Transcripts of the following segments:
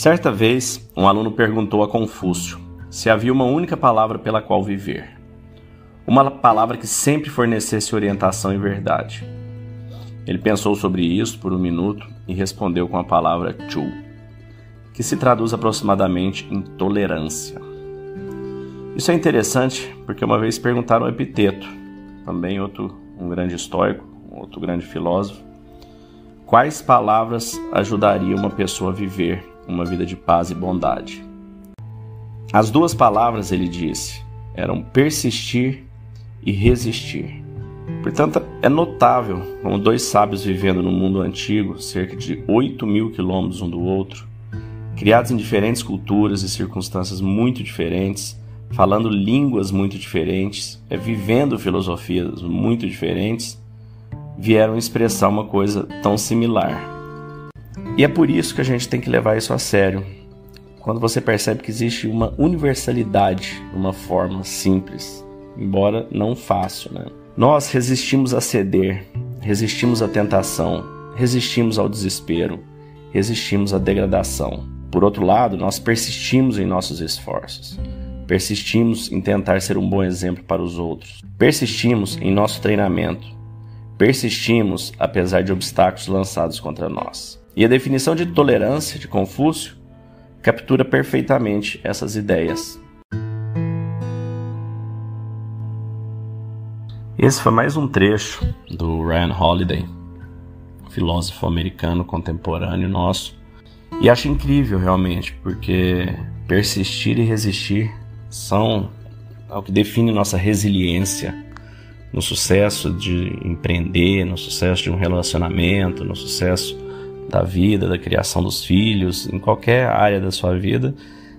Certa vez, um aluno perguntou a Confúcio se havia uma única palavra pela qual viver. Uma palavra que sempre fornecesse orientação e verdade. Ele pensou sobre isso por um minuto e respondeu com a palavra chu, que se traduz aproximadamente em tolerância. Isso é interessante porque uma vez perguntaram ao Epiteto, também outro um grande histórico, outro grande filósofo, quais palavras ajudariam uma pessoa a viver uma vida de paz e bondade. As duas palavras, ele disse, eram persistir e resistir. Portanto, é notável como dois sábios vivendo no mundo antigo, cerca de 8 mil quilômetros um do outro, criados em diferentes culturas e circunstâncias muito diferentes, falando línguas muito diferentes, é, vivendo filosofias muito diferentes, vieram expressar uma coisa tão similar. E é por isso que a gente tem que levar isso a sério. Quando você percebe que existe uma universalidade, uma forma simples, embora não fácil, né? Nós resistimos a ceder, resistimos à tentação, resistimos ao desespero, resistimos à degradação. Por outro lado, nós persistimos em nossos esforços. Persistimos em tentar ser um bom exemplo para os outros. Persistimos em nosso treinamento. Persistimos apesar de obstáculos lançados contra nós. E a definição de tolerância de Confúcio captura perfeitamente essas ideias. Esse foi mais um trecho do Ryan Holiday, filósofo americano contemporâneo nosso. E acho incrível realmente, porque persistir e resistir são o que define nossa resiliência no sucesso de empreender, no sucesso de um relacionamento, no sucesso da vida, da criação dos filhos, em qualquer área da sua vida,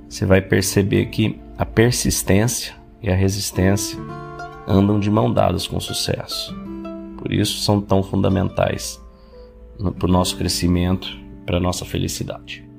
você vai perceber que a persistência e a resistência andam de mão dadas com o sucesso. Por isso são tão fundamentais para o nosso crescimento, para a nossa felicidade.